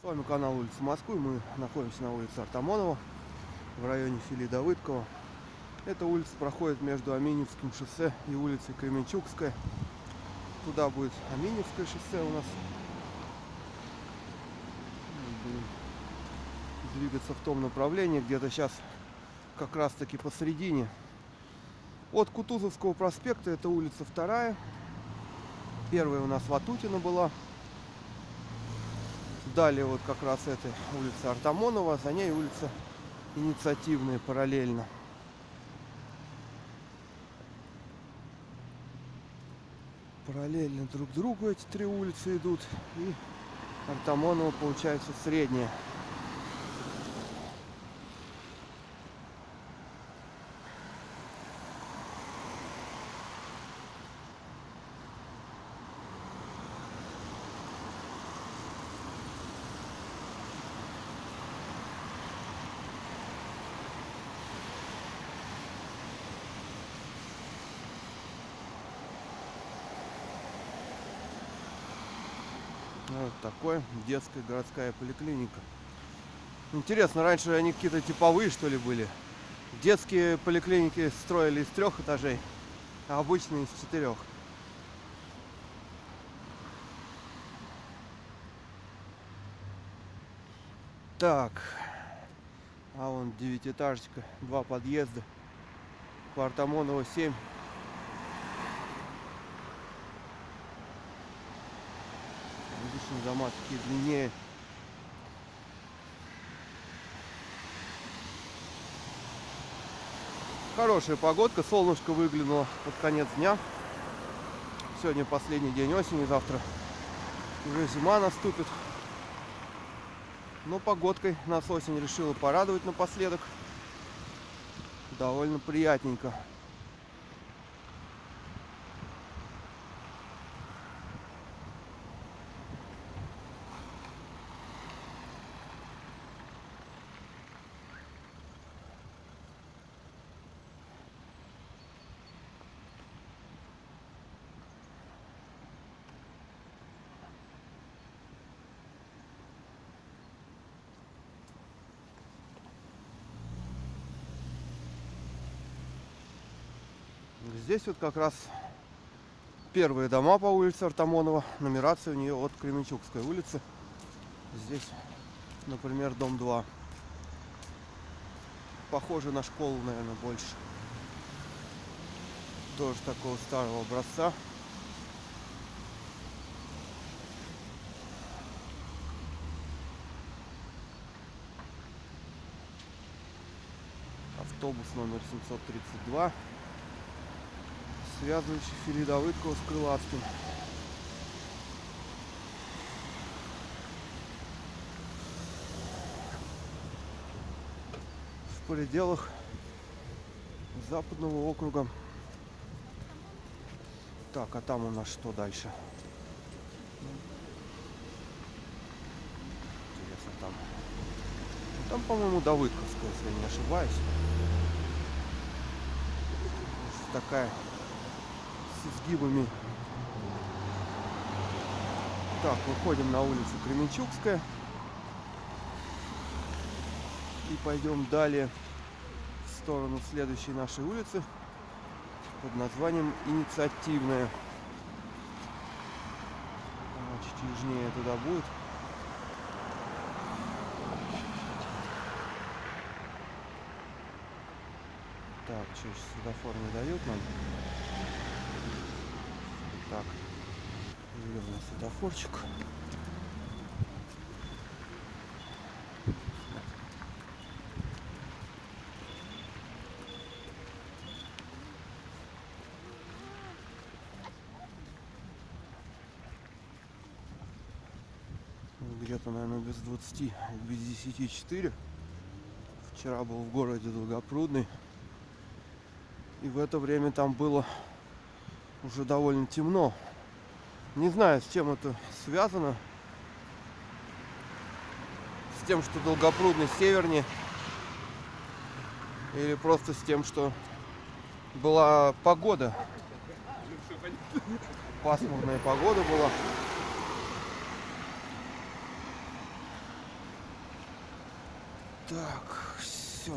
С вами канал улица Москвы. Мы находимся на улице Артамонова в районе Фили Давыдкова. Эта улица проходит между Аминевским шоссе и улицей Кременчугская. Туда будет Аминевское шоссе у нас. Будем двигаться в том направлении, где-то сейчас как раз таки посередине. От Кутузовского проспекта это улица вторая. Первая у нас Ватутина была. Далее вот как раз это улица Артамонова, за ней улица Инициативная параллельно. Параллельно друг другу эти три улицы идут. И Артамонова получается средняя. Вот такое детская городская поликлиника. Интересно, раньше они какие-то типовые, что ли, были? Детские поликлиники строили из трех этажей, а обычные из четырех. Так, а вон девятиэтажечка, два подъезда. По Артамонова 7. Обычные дома такие длиннее. Хорошая погодка, солнышко выглянуло под конец дня. Сегодня последний день осени, завтра уже зима наступит. Но погодкой нас осень решила порадовать напоследок. Довольно приятненько. Здесь вот как раз первые дома по улице Артамонова. Нумерация у нее от Кременчугской улицы. Здесь, например, дом 2. Похоже на школу, наверное, больше. Тоже такого старого образца. Автобус номер 732 связывающий Фили с Крылатским. В пределах западного округа. Так, а там у нас что дальше? Интересно, там. Там, по-моему, Давыдковская, если не ошибаюсь. Такая с изгибами. Так, выходим на улицу Кременчугская. И пойдем далее в сторону следующей нашей улицы под названием Инициативная. Чуть южнее туда будет. Так, что сейчас светофор не дают нам? Так, зеленый светофорчик. Где-то, наверное, без 20, без 10 4. Вчера был в городе Долгопрудный. И в это время там было уже довольно темно. Не знаю, с чем это связано. С тем, что Долгопрудный севернее. Или просто с тем, что была погода. Пасмурная погода была. Так,